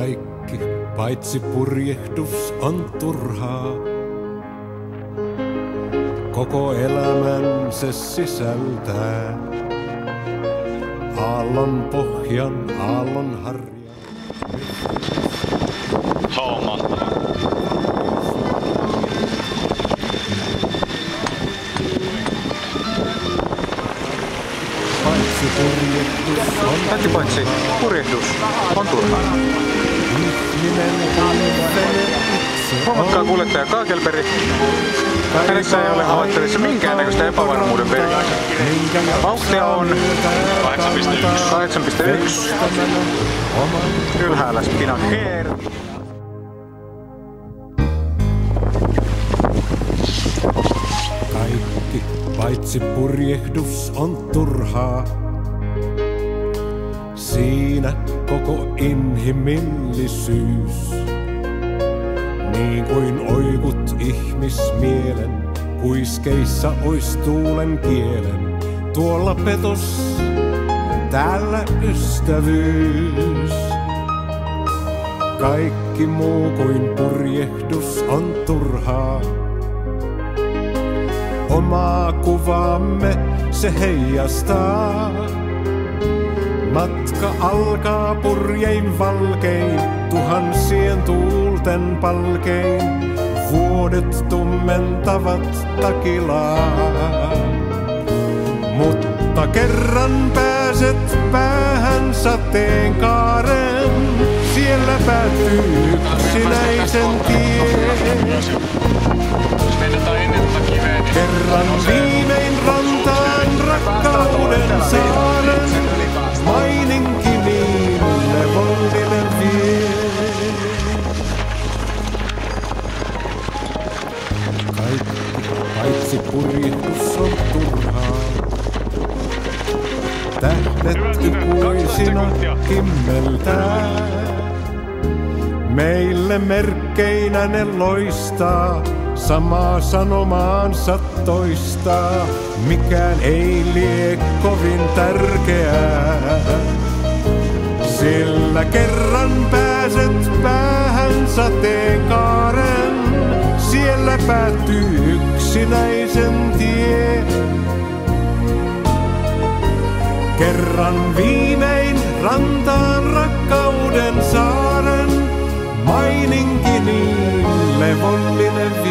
Kaikki paitsi purjehdus on turhaa. Koko elämän se sisältää. Aallon pohjan, aallon harjan. Mahtavaa. Paitsi purjehdus on Kaikki paitsi purjehdus on turhaa. Huomatkaa kuljettaja Kaakelperi. Hänessä ei ole havaittavissa minkäännäköistä epävarmuuden periaatetta. Vauhtia on 8,1. 8,1. Ylhäällä Hair. Kaikki paitsi purjehdus on turhaa. Siinä koko inhimillisyys. Niin kuin oikut ihmismielen, kuiskeissa ois tuulen kielen. Tuolla petos, täällä ystävyys. Kaikki muu kuin purjehdus on turhaa. Omaa kuvaamme se heijastaa. Matka alkaa purjein valkein, tuhansien tuulten palkein. Vuodet tummentavat takilaa. Mutta kerran pääset päähän sateenkaaren, siellä päättyy yksinäisen tie. Tähdet ikuisina kimmeltää. Meille merkkeinä ne loistaa, samaa sanomaansa toistaa. Mikään ei lie kovin tärkeää. Sillä kerran pääset päähän sateenkaaren, siellä päättyy yksinäisen tie. Kerran viimein rantaan rakkauden saaren, maininki niille vollinen vie.